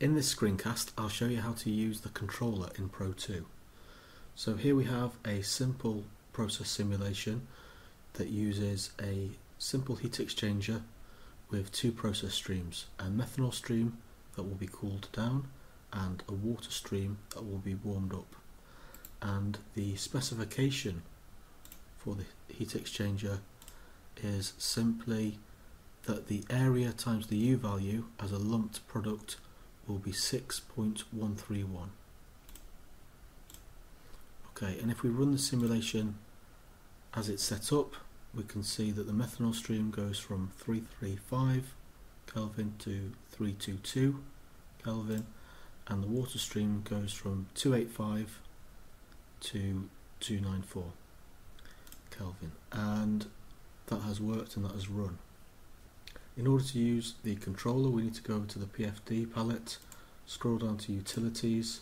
In this screencast I'll show you how to use the controller in PRO/II. So here we have a simple process simulation that uses a simple heat exchanger with two process streams, a methanol stream that will be cooled down and a water stream that will be warmed up. And the specification for the heat exchanger is simply that the area times the U value as a lumped product will be 6.131. Okay, and if we run the simulation as it's set up, we can see that the methanol stream goes from 335 Kelvin to 322 Kelvin, and the water stream goes from 285 to 294 Kelvin. And that has worked and that has run. In order to use the controller we need to go over to the PFD palette, scroll down to utilities,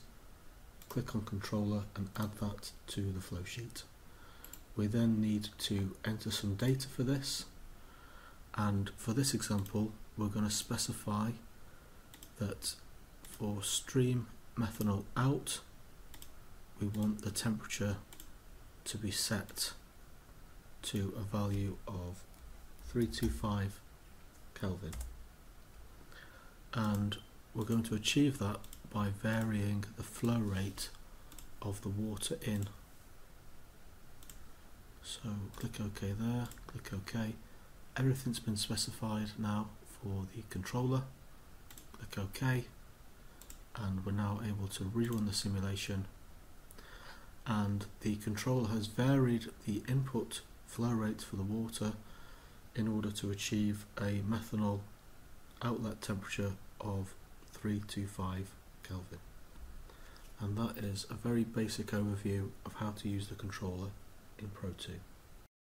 click on controller and add that to the flow sheet. We then need to enter some data for this and for this example we're going to specify that for stream methanol out we want the temperature to be set to a value of 325 Kelvin and we're going to achieve that by varying the flow rate of the water in. So click OK there, click OK. Everything's been specified now for the controller. Click OK. And we're now able to rerun the simulation. And the controller has varied the input flow rate for the water in order to achieve a methanol outlet temperature of 325 Kelvin. And that is a very basic overview of how to use the controller in PRO/II.